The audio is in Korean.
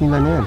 같습니다는